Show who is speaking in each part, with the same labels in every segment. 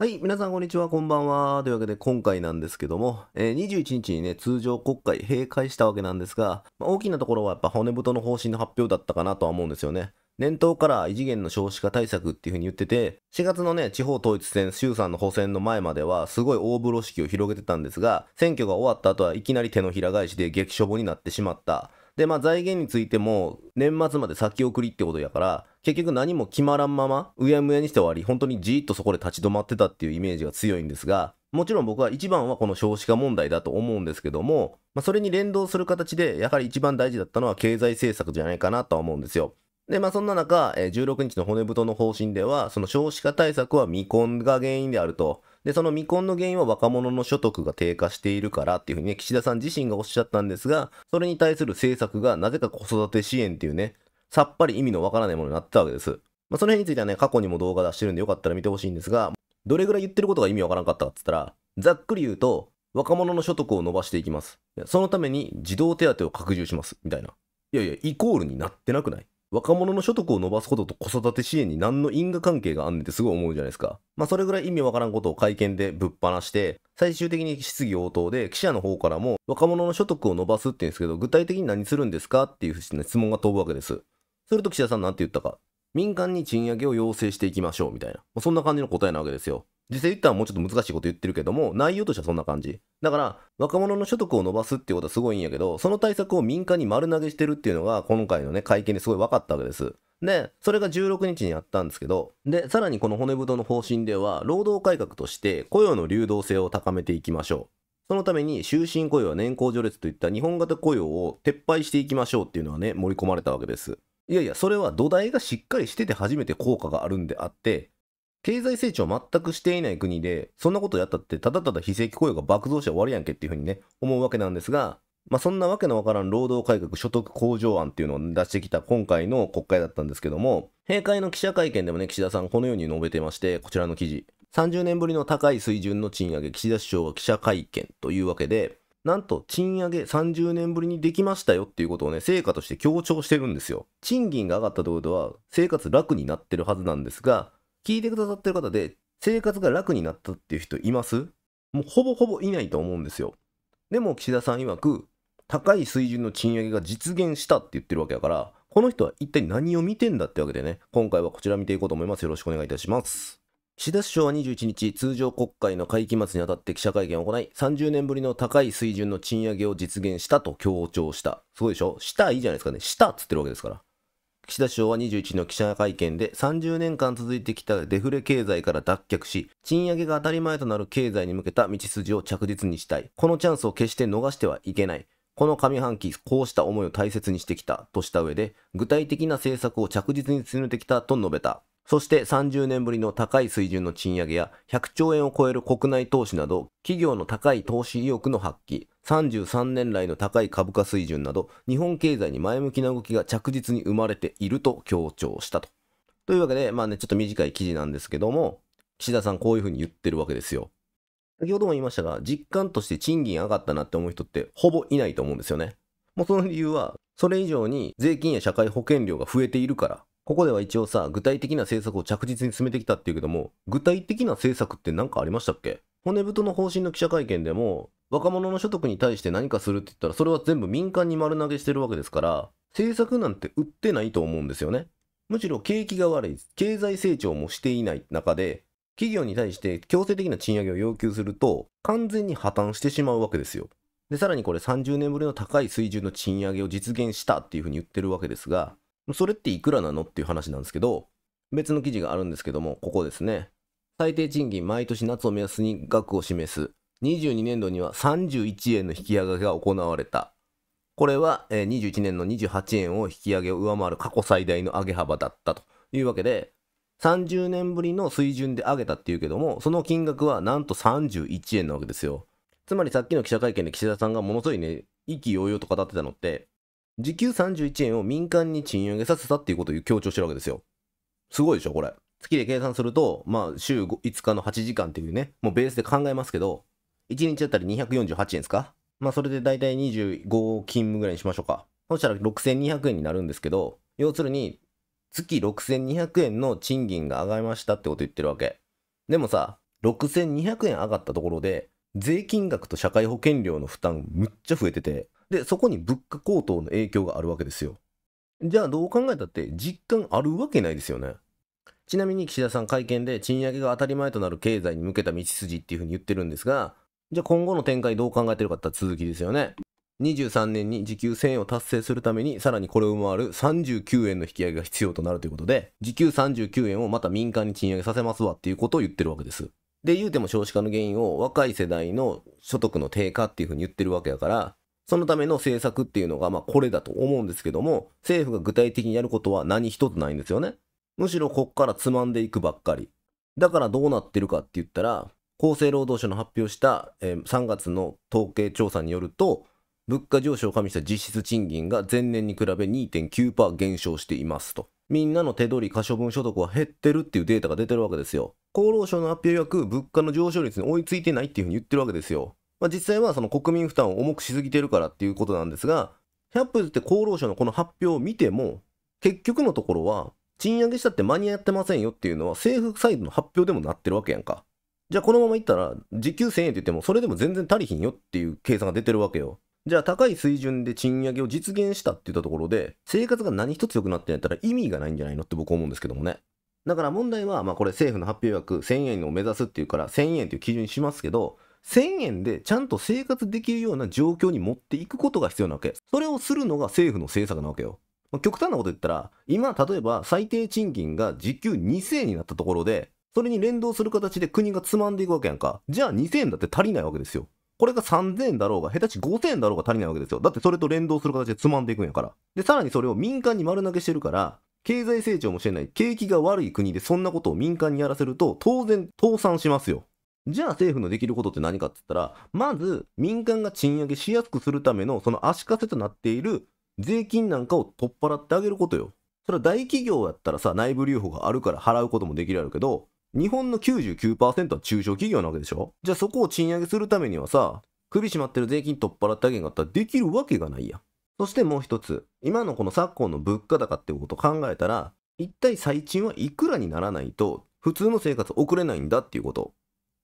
Speaker 1: はい、皆さんこんにちは、こんばんは。というわけで今回なんですけども、えー21日にね、通常国会閉会したわけなんですが、まあ大きなところはやっぱ骨太の方針の発表だったかなとは思うんですよね。年頭から異次元の少子化対策っていう風に言ってて、4月のね、地方統一選、衆参の補選の前までは、すごい大風呂敷を広げてたんですが、選挙が終わった後はいきなり手のひら返しで激しょぼになってしまった。で、まあ財源についても、年末まで先送りってことやから、結局何も決まらんまま、うやむやにして終わり、本当にじーっとそこで立ち止まってたっていうイメージが強いんですが、もちろん僕は一番はこの少子化問題だと思うんですけども、まあ、それに連動する形で、やはり一番大事だったのは経済政策じゃないかなとは思うんですよ。で、まあそんな中、16日の骨太の方針では、その少子化対策は未婚が原因であると。で、その未婚の原因は若者の所得が低下しているからっていうふうにね、岸田さん自身がおっしゃったんですが、それに対する政策がなぜか子育て支援っていうね、さっぱり意味のわからないものになってたわけです。まあその辺についてはね、過去にも動画出してるんでよかったら見てほしいんですが、どれぐらい言ってることが意味わからんかったかっつったら、ざっくり言うと、若者の所得を伸ばしていきます。そのために児童手当を拡充します。みたいな。いやいや、イコールになってなくない？若者の所得を伸ばすことと子育て支援に何の因果関係があんねんってすごい思うじゃないですか。まあそれぐらい意味わからんことを会見でぶっ放して、最終的に質疑応答で記者の方からも若者の所得を伸ばすって言うんですけど、具体的に何するんですかっていう質問が飛ぶわけです。すると岸田さんなんて言ったか。民間に賃上げを要請していきましょうみたいな。そんな感じの答えなわけですよ。実際言ったらもうちょっと難しいこと言ってるけども、内容としてはそんな感じ。だから、若者の所得を伸ばすっていうことはすごいんやけど、その対策を民間に丸投げしてるっていうのが、今回のね、会見ですごい分かったわけです。で、それが16日にあったんですけど、で、さらにこの骨太の方針では、労働改革として雇用の流動性を高めていきましょう。そのために終身雇用や年功序列といった日本型雇用を撤廃していきましょうっていうのはね、盛り込まれたわけです。いやいや、それは土台がしっかりしてて初めて効果があるんであって、経済成長全くしていない国で、そんなことやったって、ただただ非正規雇用が爆増して終わりやんけっていうふうにね、思うわけなんですが、まあそんなわけのわからん労働改革所得向上案っていうのを出してきた今回の国会だったんですけども、閉会の記者会見でもね、岸田さんこのように述べてまして、こちらの記事。30年ぶりの高い水準の賃上げ、岸田首相は記者会見というわけで、なんと賃上げ30年ぶりにできましたよっていうことをね、成果として強調してるんですよ。賃金が上がったということは、生活楽になってるはずなんですが、聞いてくださってる方で、生活が楽になったっていう人います？もうほぼほぼいないと思うんですよ。でも岸田さん曰く、高い水準の賃上げが実現したって言ってるわけだから、この人は一体何を見てんだってわけでね、今回はこちら見ていこうと思います。よろしくお願いいたします。岸田首相は21日、通常国会の会期末にあたって記者会見を行い、30年ぶりの高い水準の賃上げを実現したと強調した。すごいでしょ？したいいじゃないですかね。したっつってるわけですから。岸田首相は21の記者会見で30年間続いてきたデフレ経済から脱却し、賃上げが当たり前となる経済に向けた道筋を着実にしたい。このチャンスを決して逃してはいけない。この上半期、こうした思いを大切にしてきたとした上で、具体的な政策を着実に進めてきたと述べた。そして30年ぶりの高い水準の賃上げや100兆円を超える国内投資など企業の高い投資意欲の発揮、33年来の高い株価水準など日本経済に前向きな動きが着実に生まれていると強調したと。というわけで、まあね、ちょっと短い記事なんですけども、岸田さんこういうふうに言ってるわけですよ。先ほども言いましたが、実感として賃金上がったなって思う人ってほぼいないと思うんですよね。もうその理由は、それ以上に税金や社会保険料が増えているから。ここでは一応さ、具体的な政策を着実に進めてきたっていうけども、具体的な政策って何かありましたっけ？骨太の方針の記者会見でも、若者の所得に対して何かするって言ったら、それは全部民間に丸投げしてるわけですから、政策なんて売ってないと思うんですよね。むしろ景気が悪い、経済成長もしていない中で、企業に対して強制的な賃上げを要求すると、完全に破綻してしまうわけですよ。で、さらにこれ30年ぶりの高い水準の賃上げを実現したっていうふうに言ってるわけですが、それっていくらなのっていう話なんですけど、別の記事があるんですけども、ここですね。最低賃金毎年夏を目安に額を示す。22年度には31円の引き上げが行われた。これは、えー21年の28円を引き上げを上回る過去最大の上げ幅だったというわけで、30年ぶりの水準で上げたっていうけども、その金額はなんと31円なわけですよ。つまりさっきの記者会見で岸田さんがものすごいね、意気揚々と語ってたのって、時給31円を民間に賃上げさせたっていうことを強調してるわけですよ。すごいでしょ、これ。月で計算すると、まあ、週 5, 日の8時間っていうね、もうベースで考えますけど、1日あたり248円ですか？まあ、それで大体25勤務ぐらいにしましょうか。そしたら6200円になるんですけど、要するに、月6200円の賃金が上がりましたってこと言ってるわけ。でもさ、6200円上がったところで、税金額と社会保険料の負担むっちゃ増えてて、で、そこに物価高騰の影響があるわけですよ。じゃあどう考えたって実感あるわけないですよね。ちなみに岸田さん会見で賃上げが当たり前となる経済に向けた道筋っていうふうに言ってるんですが、じゃあ今後の展開どう考えてるかって続きですよね。23年に時給1000円を達成するためにさらにこれを上回る39円の引き上げが必要となるということで時給39円をまた民間に賃上げさせますわっていうことを言ってるわけですで言うても少子化の原因を若い世代の所得の低下っていうふうに言ってるわけだからそのための政策っていうのがまあこれだと思うんですけども政府が具体的にやることは何一つないんですよねむしろこっからつまんでいくばっかりだからどうなってるかって言ったら厚生労働省の発表した、え、3月の統計調査によると物価上昇を加味した実質賃金が前年に比べ2.9%減少していますと。みんなの手取り可処分所得は減ってるっていうデータが出てるわけですよ。厚労省の発表曰く物価の上昇率に追いついてないっていうふうに言ってるわけですよ。まあ、実際はその国民負担を重くしすぎてるからっていうことなんですが、100歩って厚労省のこの発表を見ても、結局のところは、賃上げしたって間に合ってませんよっていうのは政府サイドの発表でもなってるわけやんか。じゃあこのままいったら、時給1000円って言ってもそれでも全然足りひんよっていう計算が出てるわけよ。じゃあ高い水準で賃上げを実現したって言ったところで、生活が何一つ良くなってんやったら意味がないんじゃないのって僕思うんですけどもね。だから問題は、まあこれ政府の発表枠1000円を目指すっていうから1000円という基準にしますけど、1000円でちゃんと生活できるような状況に持っていくことが必要なわけ。それをするのが政府の政策なわけよ。極端なこと言ったら、今例えば最低賃金が時給2000円になったところで、それに連動する形で国がつまんでいくわけやんか。じゃあ2000円だって足りないわけですよ。これが3000円だろうが、下手し5000円だろうが足りないわけですよ。だってそれと連動する形でつまんでいくんやから。で、さらにそれを民間に丸投げしてるから、経済成長もしてない、景気が悪い国でそんなことを民間にやらせると、当然倒産しますよ。じゃあ政府のできることって何かって言ったら、まず民間が賃上げしやすくするためのその足かせとなっている税金なんかを取っ払ってあげることよ。それは大企業やったらさ、内部留保があるから払うこともできるやろうけど、日本の99%は中小企業なわけでしょじゃあそこを賃上げするためにはさ、首締まってる税金取っ払ってあげんかったらできるわけがないやん。そしてもう一つ、今のこの昨今の物価高っていうことを考えたら、一体最賃はいくらにならないと普通の生活送れないんだっていうこと。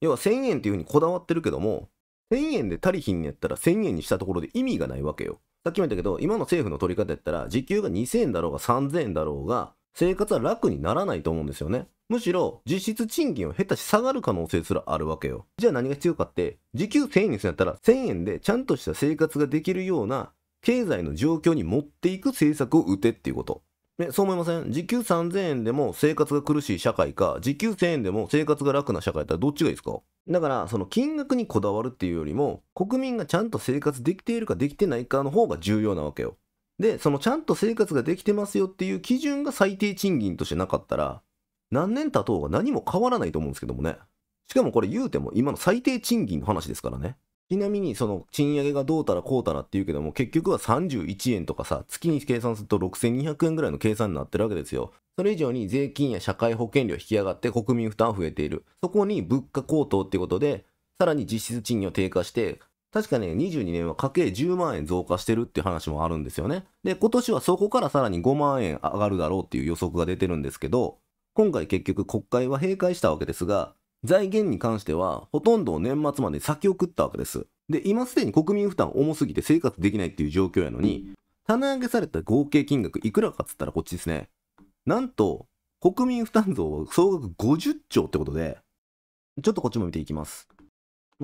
Speaker 1: 要は1000円っていうふうにこだわってるけども、1000円で足りひんやったら1000円にしたところで意味がないわけよ。さっきも言ったけど、今の政府の取り方やったら、時給が2000円だろうが3000円だろうが、生活は楽にならないと思うんですよね。むしろ実質賃金を下手し下がる可能性すらあるわけよ。じゃあ何が必要かって、時給1000円にするんやったら1000円でちゃんとした生活ができるような経済の状況に持っていく政策を打てっていうこと。ね、そう思いません？時給3000円でも生活が苦しい社会か、時給1000円でも生活が楽な社会だったらどっちがいいですか？だから、その金額にこだわるっていうよりも、国民がちゃんと生活できているかできてないかの方が重要なわけよ。で、そのちゃんと生活ができてますよっていう基準が最低賃金としてなかったら、何年経とうが何も変わらないと思うんですけどもね。しかもこれ言うても今の最低賃金の話ですからね。ちなみにその賃上げがどうたらこうたらって言うけども結局は31円とかさ月に計算すると6200円ぐらいの計算になってるわけですよ。それ以上に税金や社会保険料引き上がって国民負担増えている。そこに物価高騰ってことでさらに実質賃金を低下して確かね、22年は家計10万円増加してるっていう話もあるんですよね。で、今年はそこからさらに5万円上がるだろうっていう予測が出てるんですけど、今回結局国会は閉会したわけですが、財源に関してはほとんどを年末まで先送ったわけです。で、今すでに国民負担重すぎて生活できないっていう状況やのに、棚上げされた合計金額いくらかっつったらこっちですね。なんと、国民負担増は総額50兆ってことで、ちょっとこっちも見ていきます。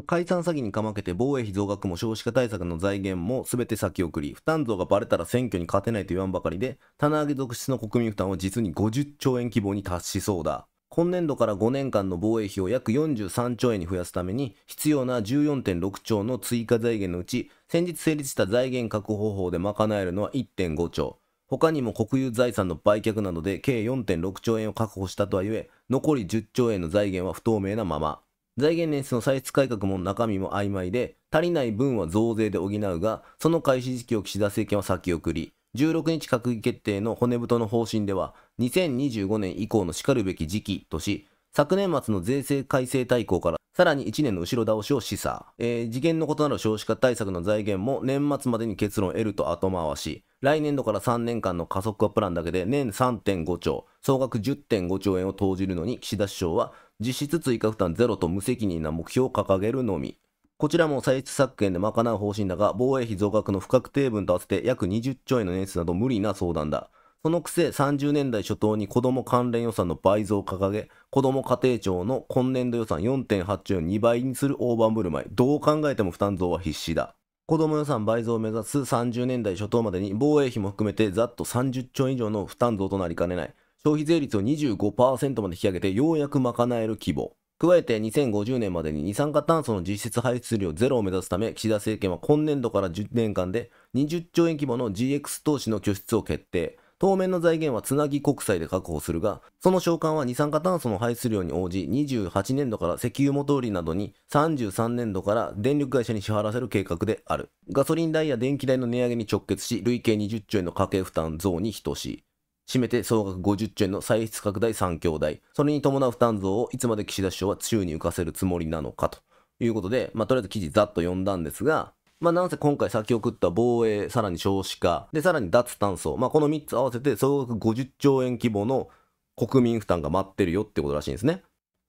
Speaker 1: 解散詐欺にかまけて防衛費増額も少子化対策の財源も全て先送り、負担増がバレたら選挙に勝てないと言わんばかりで、棚上げ続出の国民負担は実に50兆円規模に達しそうだ。今年度から5年間の防衛費を約43兆円に増やすために、必要な14.6兆の追加財源のうち、先日成立した財源確保法で賄えるのは1.5兆。他にも国有財産の売却などで計4.6兆円を確保したとはいえ、残り10兆円の財源は不透明なまま。財源年数の歳出改革も中身も曖昧で、足りない分は増税で補うが、その開始時期を岸田政権は先送り、16日閣議決定の骨太の方針では、2025年以降のしかるべき時期とし、昨年末の税制改正大綱からさらに1年の後ろ倒しを示唆。えー、次元の異なる少子化対策の財源も年末までに結論を得ると後回し。来年度から3年間の加速化プランだけで年3.5兆、総額10.5兆円を投じるのに岸田首相は実質追加負担ゼロと無責任な目標を掲げるのみ。こちらも歳出削減で賄う方針だが、防衛費増額の不確定分と合わせて約20兆円の年数など無理な相談だ。そのくせ30年代初頭に子ども関連予算の倍増を掲げ、子ども家庭庁の今年度予算4.8兆円2倍にする大盤振る舞い。どう考えても負担増は必至だ。子ども予算倍増を目指す30年代初頭までに防衛費も含めてざっと30兆円以上の負担増となりかねない。消費税率を25%まで引き上げてようやく賄える規模。加えて2050年までに二酸化炭素の実質排出量ゼロを目指すため、岸田政権は今年度から10年間で20兆円規模の GX 投資の拠出を決定。当面の財源はつなぎ国債で確保するが、その償還は二酸化炭素の排出量に応じ、28年度から石油元売りなどに33年度から電力会社に支払わせる計画である。ガソリン代や電気代の値上げに直結し、累計20兆円の家計負担増に等しい。締めて総額50兆円の歳出拡大3兄弟。それに伴う負担増をいつまで岸田首相は宙に浮かせるつもりなのかということで、まあ、とりあえず記事ざっと読んだんですが、まあ、なんせ今回先送った防衛、さらに少子化、で、さらに脱炭素、まあ、この3つ合わせて総額50兆円規模の国民負担が待ってるよってことらしいんですね。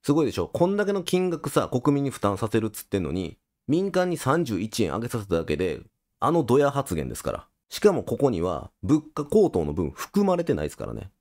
Speaker 1: すごいでしょこんだけの金額さ、国民に負担させるっつってんのに、民間に31円上げさせただけで、あのドヤ発言ですから。しかもここには物価高騰の分含まれてないですからね。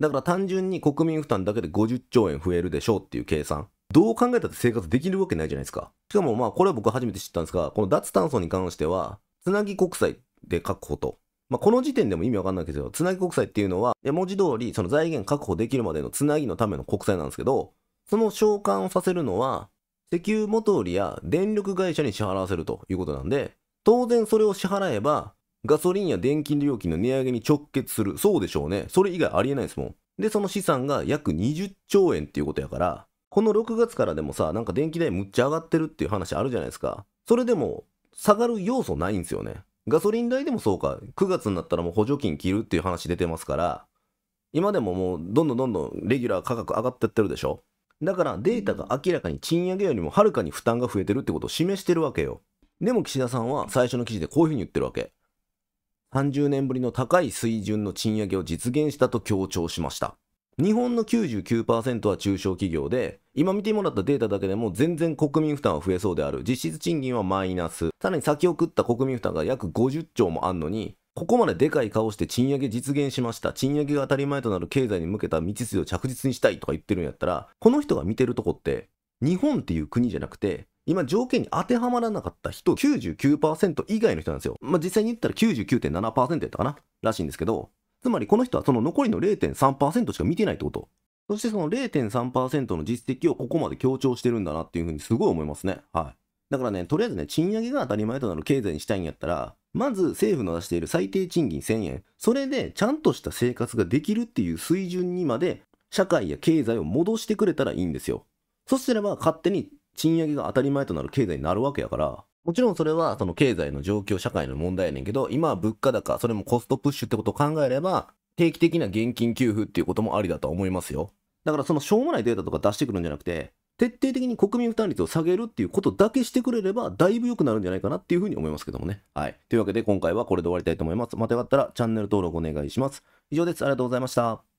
Speaker 1: だから単純に国民負担だけで50兆円増えるでしょうっていう計算。どう考えたって生活できるわけないじゃないですか。しかもまあ、これは僕初めて知ったんですが、この脱炭素に関しては、つなぎ国債で確保と。まあ、この時点でも意味わかんないけど、つなぎ国債っていうのは、文字通り、その財源確保できるまでのつなぎのための国債なんですけど、その償還をさせるのは、石油元売りや電力会社に支払わせるということなんで、当然それを支払えば、ガソリンや電気料金の値上げに直結する。そうでしょうね。それ以外ありえないですもん。で、その資産が約20兆円っていうことやから、この6月からでもさ、なんか電気代むっちゃ上がってるっていう話あるじゃないですか。それでも下がる要素ないんですよね。ガソリン代でもそうか、9月になったらもう補助金切るっていう話出てますから、今でももうどんどんどんどんレギュラー価格上がってってるでしょ。だからデータが明らかに賃上げよりもはるかに負担が増えてるってことを示してるわけよ。でも岸田さんは最初の記事でこういうふうに言ってるわけ。30年ぶりの高い水準の賃上げを実現したと強調しました。日本の99%は中小企業で、今見てもらったデータだけでも全然国民負担は増えそうである。実質賃金はマイナス。さらに先送った国民負担が約50兆もあんのに、ここまででかい顔して賃上げ実現しました。賃上げが当たり前となる経済に向けた道筋を着実にしたいとか言ってるんやったら、この人が見てるとこって、日本っていう国じゃなくて、今条件に当てはまらなかった人99%以外の人なんですよ。まあ、実際に言ったら99.7%やったかならしいんですけど、つまりこの人はその残りの0.3%しか見てないってこと。そしてその0.3%の実績をここまで強調してるんだなっていうふうにすごい思いますね。はい。だからね、とりあえずね、賃上げが当たり前となる経済にしたいんやったら、まず政府の出している最低賃金1000円、それでちゃんとした生活ができるっていう水準にまで、社会や経済を戻してくれたらいいんですよ。そすれば勝手に賃上げが当たり前となる経済になるわけやから、もちろんそれはその経済の状況、社会の問題やねんけど、今は物価高、それもコストプッシュってことを考えれば、定期的な現金給付っていうこともありだと思いますよ。だからそのしょうもないデータとか出してくるんじゃなくて、徹底的に国民負担率を下げるっていうことだけしてくれれば、だいぶ良くなるんじゃないかなっていうふうに思いますけどもね。はい。というわけで今回はこれで終わりたいと思います。またよかったらチャンネル登録お願いします。以上です。ありがとうございました。